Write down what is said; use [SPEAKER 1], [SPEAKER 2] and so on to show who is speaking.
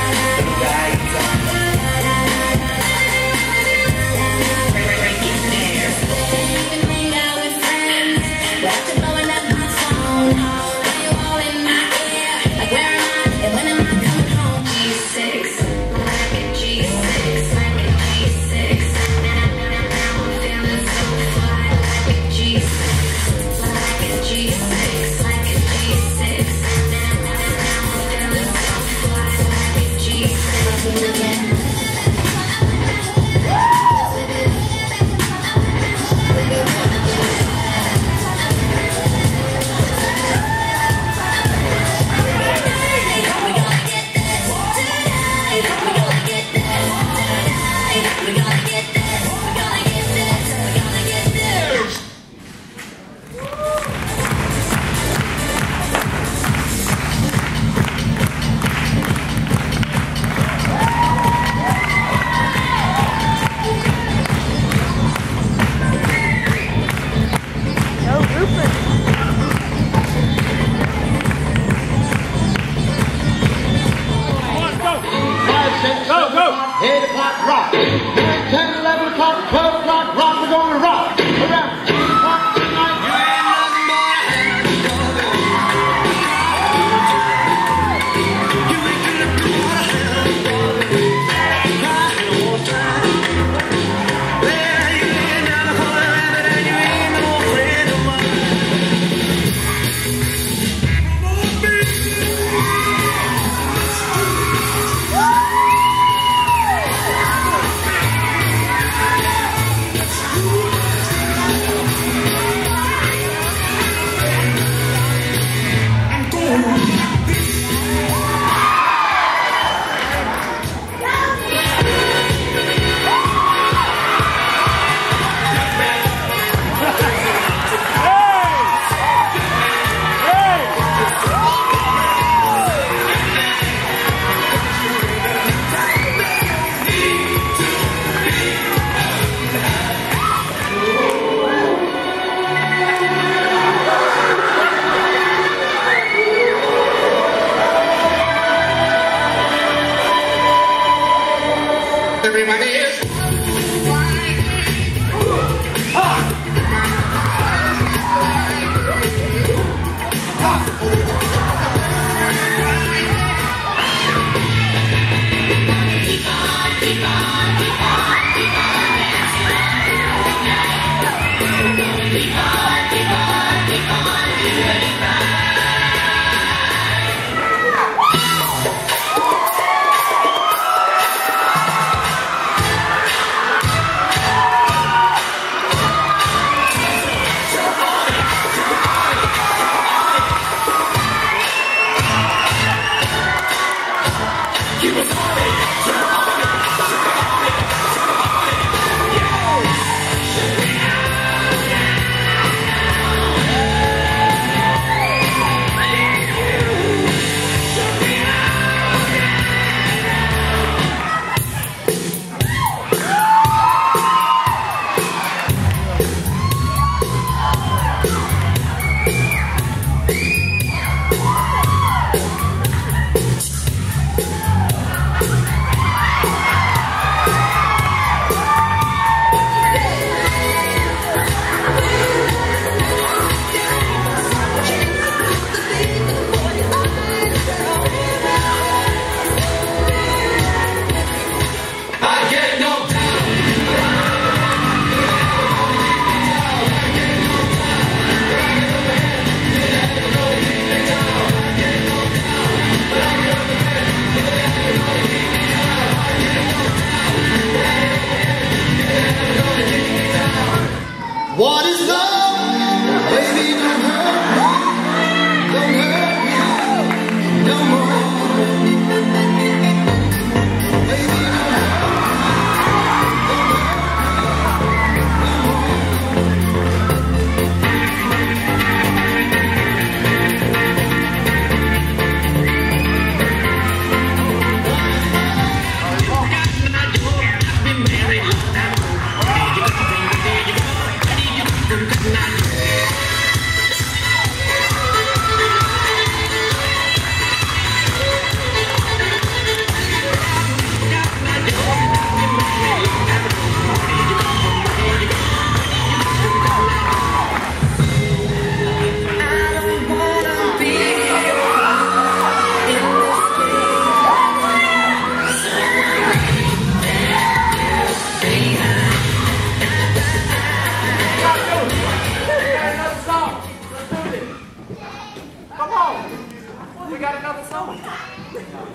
[SPEAKER 1] Go, Yeah. What is love?
[SPEAKER 2] On.